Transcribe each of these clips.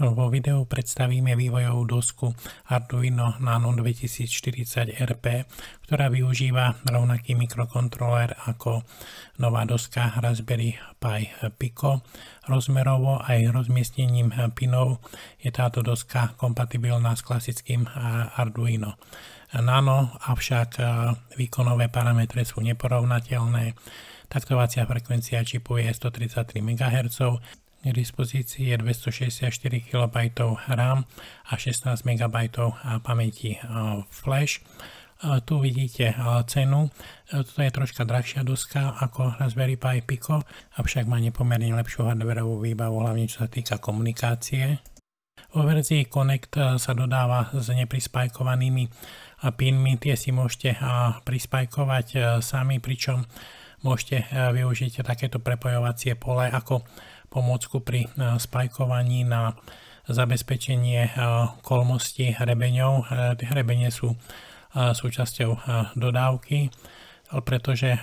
Vo videu predstavíme vývojovú dosku Arduino Nano 2040 RP, ktorá využíva rovnaký mikrokontroler ako nová doska Raspberry Pi Pico. Rozmerovo aj rozmiestnením pinov je táto doska kompatibilná s klasickým Arduino. Nano, avšak výkonové parametre sú neporovnateľné. Taktovacia frekvencia čipu je 133 MHz, k dispozícii je 264 KB RAM a 16 MB pamäti flash. Tu vidíte cenu, toto je troška drahšia doska ako Raspberry Pi Pico, avšak má nepomerne lepšiu hardwareovú výbavu, hlavne čo sa týka komunikácie. Vo verzii Connect sa dodáva s neprispajkovanými pinmi, tie si môžete prispajkovať sami, pričom môžete využiť takéto prepojovacie pole ako pomôcku pri e, spajkovaní na zabezpečenie e, kolmosti hrebeňov. E, hrebenie sú súčasťou dodávky, pretože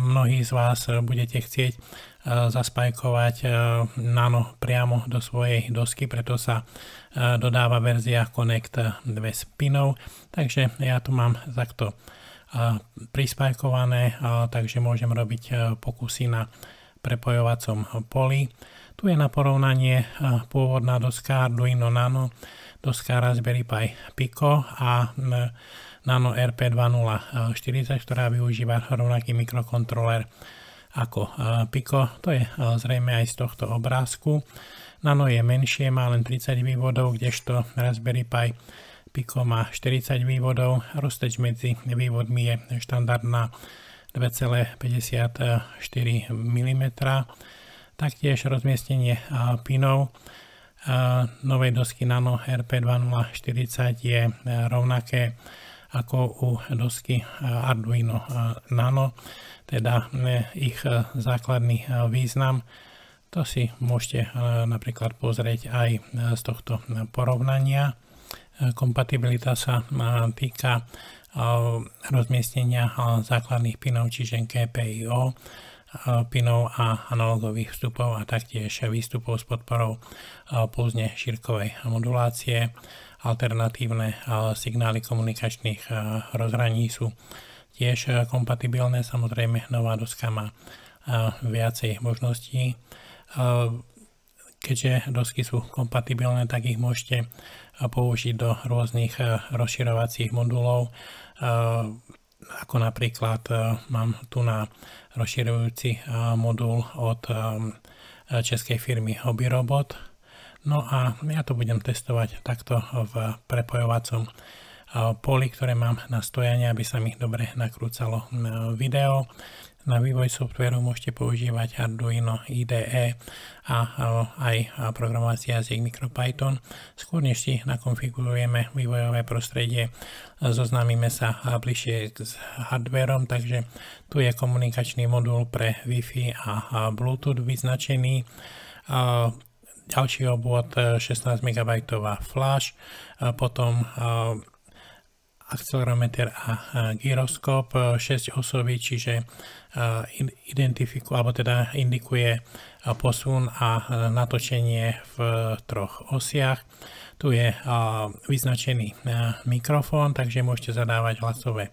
mnohí z vás budete chcieť zaspajkovať nano priamo do svojej dosky, preto sa dodáva verzia Connect 2 spinov, takže ja tu mám takto prispajkované, takže môžem robiť pokusy na prepojovacom poli. Tu je na porovnanie pôvodná doska Arduino Nano, doska Raspberry Pi Pico a Nano RP2040, ktorá využíva rovnaký mikrokontroler ako Pico. To je zrejme aj z tohto obrázku. Nano je menšie, má len 30 vývodov, kdežto Raspberry Pi Pico má 40 vývodov. Rozteč medzi vývodmi je štandardná 2,54 mm. Taktiež rozmiestnenie pinov novej dosky Nano RP2040 je e, rovnaké ako u dosky Arduino Nano, teda e, ich e, základný význam. To si môžete napríklad pozrieť aj z tohto porovnania. Kompatibilita sa týka rozmiestnenia základných pinov, čiže GPIO pinov a analogových vstupov a taktiež výstupov s podporou pulzne šírkovej modulácie. Alternatívne signály komunikačných rozhraní sú tiež kompatibilné. Samozrejme, nová doska má viacej možností. Keďže dosky sú kompatibilné, tak ich môžete použiť do rôznych rozširovacích modulov Eh, ako napríklad mám tu na rozširujúci modul od českej firmy Hobbyrobot. No a ja to budem testovať takto v prepojovacom poli, ktoré mám na stojanie, aby sa mi dobre nakrúcalo video. Na vývoj softvéru môžete používať Arduino IDE a aj programovací jazyk MicroPython. Skôr než si nakonfigurujeme vývojové prostredie, zoznámime sa bližšie s hardverom, takže tu je komunikačný modul pre Wi-Fi a Bluetooth vyznačený ďalší obvod 16 MB flash, potom akcelerometer a gyroskop 6 osový, čiže identifikuje, alebo teda indikuje posun a natočenie v troch osiach. Tu je vyznačený mikrofón, takže môžete zadávať hlasové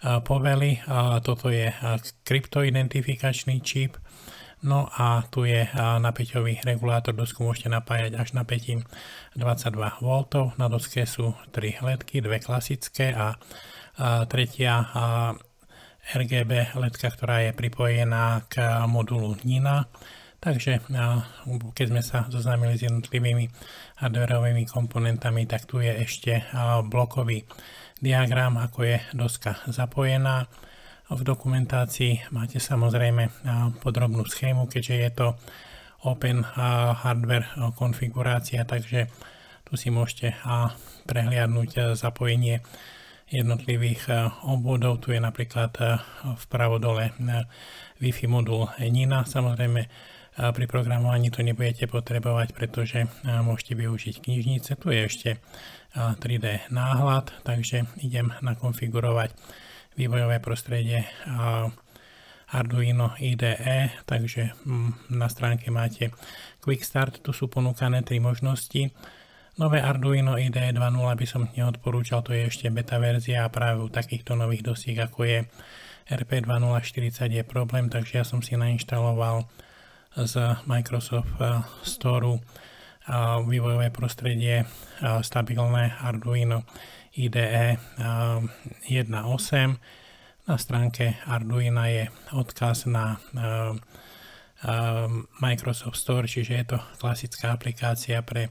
povely. Toto je kryptoidentifikačný čip No a tu je napäťový regulátor, dosku môžete napájať až napätím 22 V. Na doske sú 3 ledky, dve klasické a, tretia RGB ledka, ktorá je pripojená k modulu NINA. Takže keď sme sa zoznámili s jednotlivými hardwareovými komponentami, tak tu je ešte blokový diagram, ako je doska zapojená v dokumentácii máte samozrejme podrobnú schému, keďže je to open hardware konfigurácia, takže tu si môžete prehliadnúť zapojenie jednotlivých obvodov. Tu je napríklad vpravo dole Wi-Fi modul NINA. Samozrejme pri programovaní to nebudete potrebovať, pretože môžete využiť knižnice. Tu je ešte 3D náhľad, takže idem nakonfigurovať vývojové prostredie Arduino IDE, takže mm, na stránke máte Quick Start, tu sú ponúkané tri možnosti. Nové Arduino IDE 2.0 by som neodporúčal, to je ešte beta verzia a práve u takýchto nových dosík ako je RP2040 je problém, takže ja som si nainštaloval z Microsoft eh, Store vývojové prostredie stabilné Arduino IDE 1.8 na stránke Arduino je odkaz na uh, uh, Microsoft Store, čiže je to klasická aplikácia pre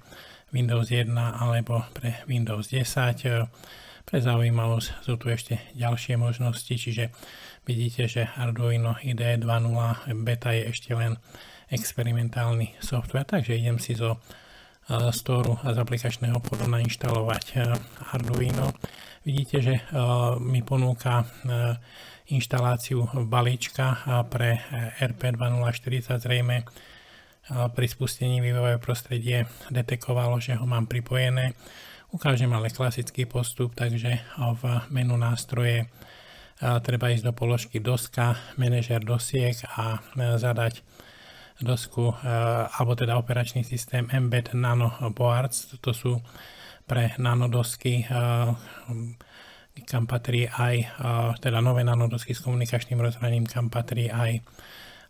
Windows 1 alebo pre Windows 10. Pre zaujímavosť sú tu ešte ďalšie možnosti, čiže vidíte, že Arduino IDE 2.0 beta je ešte len experimentálny software, takže idem si zo Store a z aplikačného podu nainštalovať Arduino. Vidíte, že mi ponúka inštaláciu balíčka pre RP2040 zrejme pri spustení vývojové prostredie detekovalo, že ho mám pripojené. Ukážem ale klasický postup, takže v menu nástroje treba ísť do položky doska, manažer dosiek a zadať dosku, alebo teda operačný systém Embed Nano Boards, to sú pre nanodosky, kam patrí aj, teda nové nanodosky s komunikačným rozhraním, kam patrí aj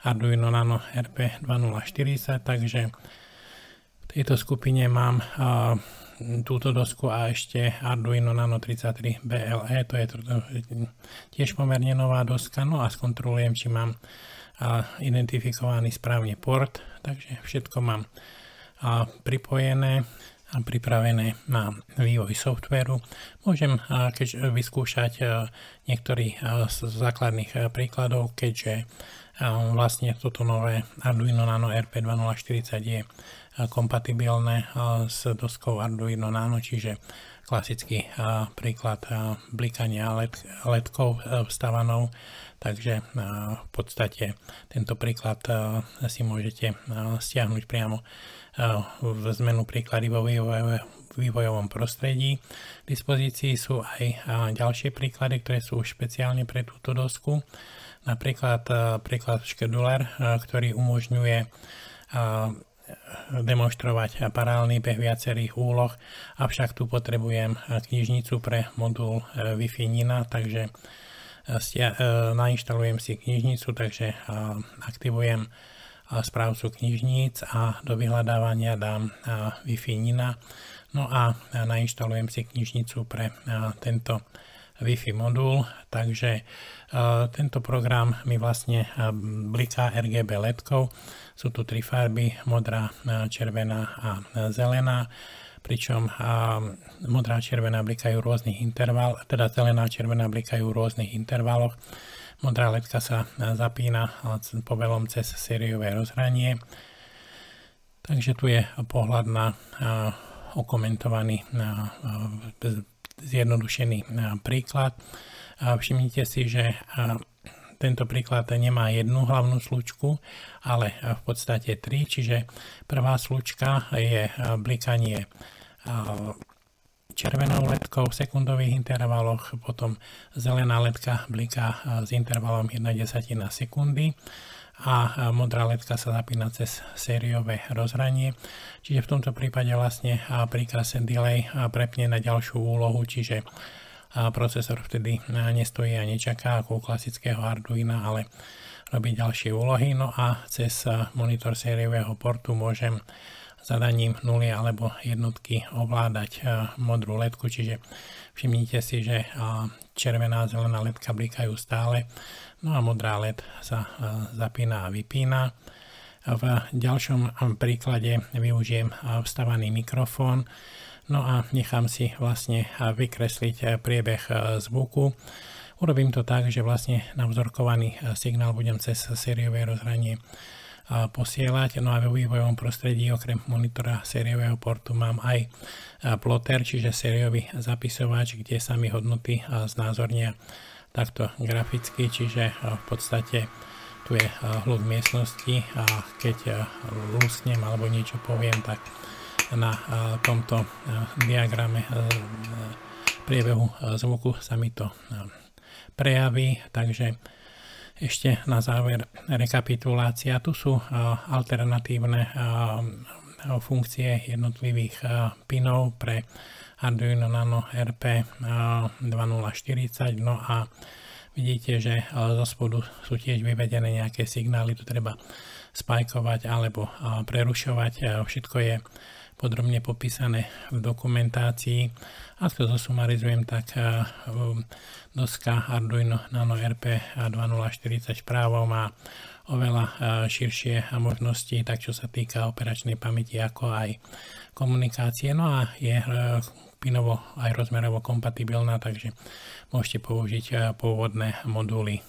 Arduino Nano RP2040, takže v tejto skupine mám túto dosku a ešte Arduino Nano 33 BLE, to je tiež pomerne nová doska, no a skontrolujem, či mám identifikovaný správne port, takže všetko mám pripojené a pripravené na vývoj softvéru. Môžem keď vyskúšať niektorý z základných príkladov, keďže vlastne toto nové Arduino Nano RP2040 je kompatibilné s doskou Arduino Nano, čiže klasický príklad blikania LED, LEDkov vstávanou, takže v podstate tento príklad si môžete stiahnuť priamo v zmenu príklady vo vývojovom prostredí. V dispozícii sú aj ďalšie príklady, ktoré sú špeciálne pre túto dosku. Napríklad príklad Scheduler, ktorý umožňuje demonstrovať paralelný beh viacerých úloh, avšak tu potrebujem knižnicu pre modul Wi-Fi Nina, takže nainštalujem si knižnicu, takže aktivujem správcu knižníc a do vyhľadávania dám Wi-Fi Nina. No a nainštalujem si knižnicu pre tento Wi-Fi modul, takže tento program mi vlastne bliká RGB ledkou. Sú tu tri farby, modrá, červená a zelená pričom modrá a červená blikajú rôznych interval, teda zelená a červená blikajú v rôznych intervaloch. Modrá ledka sa zapína povelom cez sériové rozhranie. Takže tu je pohľad na okomentovaný zjednodušený príklad. Všimnite si, že tento príklad nemá jednu hlavnú slučku, ale v podstate tri, čiže prvá slučka je blikanie červenou ledkou v sekundových intervaloch, potom zelená ledka bliká s intervalom 1 desatina sekundy a modrá ledka sa zapína cez sériové rozhranie. Čiže v tomto prípade vlastne príkaz delay prepne na ďalšiu úlohu, čiže procesor vtedy nestojí a nečaká ako u klasického Arduina, ale robí ďalšie úlohy. No a cez monitor sériového portu môžem zadaním nuly alebo jednotky ovládať e, modrú ledku, čiže všimnite si, že e, červená a zelená ledka blikajú stále, no a modrá led sa e, zapína a vypína. V ďalšom príklade využijem vstavaný mikrofón, no a nechám si vlastne vykresliť priebeh zvuku. Urobím to tak, že vlastne na vzorkovaný signál budem cez sériové rozhranie posielať. No a vo vývojovom prostredí okrem monitora sériového portu mám aj ploter, čiže sériový zapisovač, kde sa mi hodnoty znázornia takto graficky, čiže v podstate tu je hluk miestnosti a keď lusnem alebo niečo poviem, tak na tomto diagrame priebehu zvuku sa mi to prejaví, takže Ešte na záver rekapitulácia. Tu sú alternatívne funkcie jednotlivých pinov pre Arduino Nano RP 2040. No a vidíte, že zo spodu sú tiež vyvedené nejaké signály, tu treba spajkovať alebo prerušovať. Všetko je podrobne popísané v dokumentácii. A to zosumarizujem, tak doska Arduino Nano RP 2040 vpravo má oveľa širšie možnosti, tak čo sa týka operačnej pamäti, ako aj komunikácie. No a je pinovo aj rozmerovo kompatibilná, takže môžete použiť pôvodné moduly